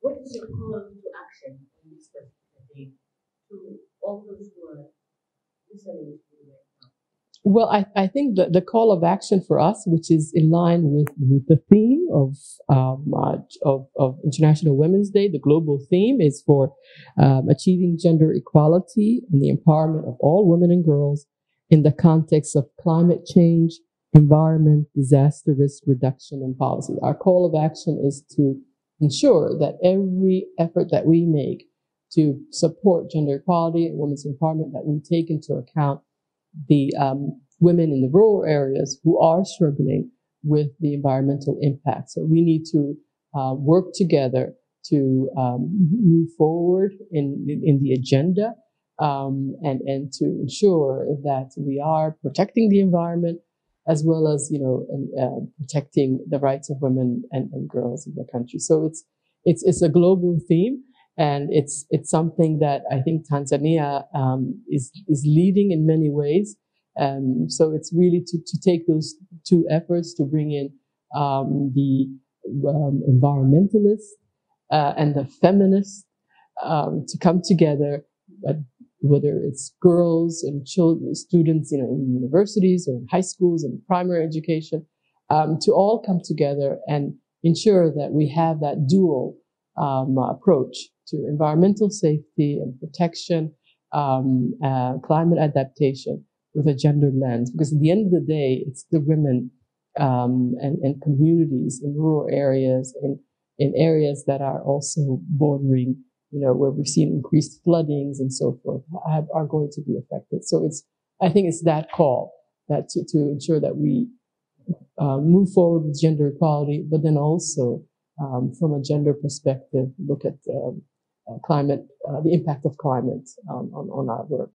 What is your call to action in this particular day to all those who are listening to you right now? Well, I, I think the, the call of action for us, which is in line with, with the theme of, um, uh, of, of International Women's Day, the global theme is for um, achieving gender equality and the empowerment of all women and girls in the context of climate change, environment, disaster risk reduction, and policy. Our call of action is to ensure that every effort that we make to support gender equality and women's empowerment, that we take into account the um, women in the rural areas who are struggling with the environmental impact. So we need to uh, work together to um, move forward in, in, in the agenda um, and, and to ensure that we are protecting the environment as well as, you know, and, uh, protecting the rights of women and, and girls in the country. So it's, it's, it's a global theme. And it's, it's something that I think Tanzania um, is, is leading in many ways. Um, so it's really to, to take those two efforts to bring in um, the um, environmentalists uh, and the feminists um, to come together, uh, whether it's girls and children, students, you know, in universities or in high schools and primary education, um, to all come together and ensure that we have that dual um, approach to environmental safety and protection, um, uh, climate adaptation with a gender lens. Because at the end of the day, it's the women um, and, and communities in rural areas and in areas that are also bordering, you know, where we've seen increased floodings and so forth, have, are going to be affected. So it's, I think it's that call that to, to ensure that we uh, move forward with gender equality, but then also um, from a gender perspective, look at um, uh, climate, uh, the impact of climate um, on, on our work.